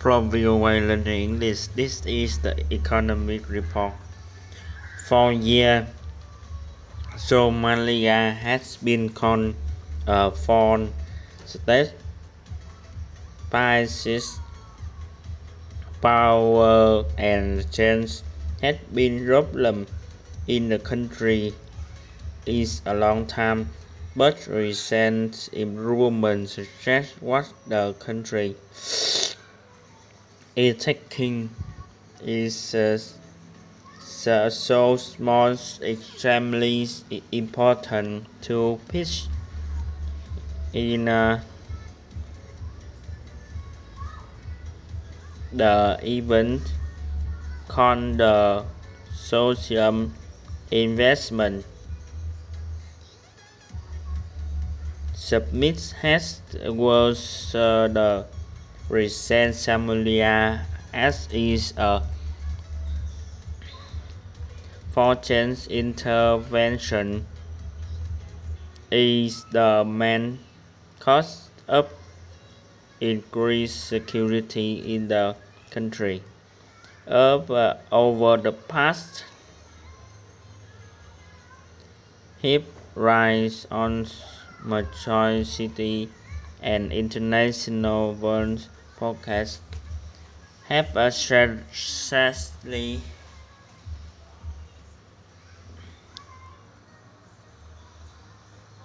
From VOA Learning English, this is the economic report. For years, Somalia has been called a uh, foreign state by power and change has been problem in the country is a long time, but recent improvements suggest what the country is taking is uh, so small extremely important to pitch in uh, the event called the social investment. Summit has was uh, the recent Somalia as is a foreign intervention is the main cause of increased security in the country. Of, uh, over the past hip rise on maturity and international world forecasts have successfully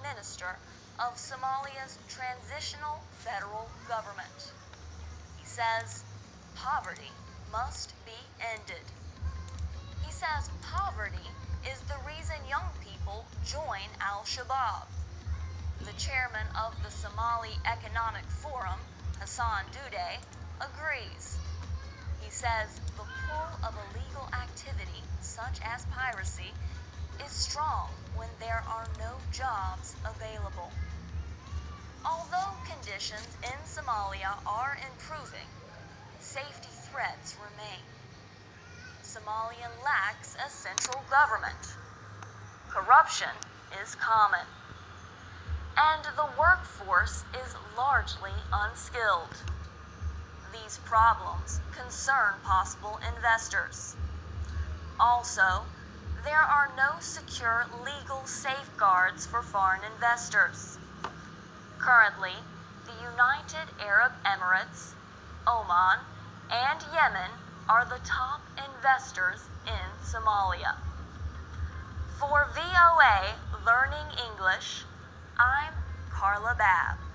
Minister of Somalia's transitional federal government. He says poverty must be ended. He says poverty is the reason young people join Al Shabaab. The chairman of the Somali Economic Forum, Hassan Dude, agrees. He says the pull of illegal activity, such as piracy, is strong when there are no jobs available. Although conditions in Somalia are improving, safety threats remain. Somalia lacks a central government. Corruption is common. And the workforce is largely unskilled. These problems concern possible investors. Also, there are no secure legal safeguards for foreign investors. Currently, the United Arab Emirates, Oman, and Yemen are the top investors in Somalia. For VOA Learning English, I'm Carla Babb.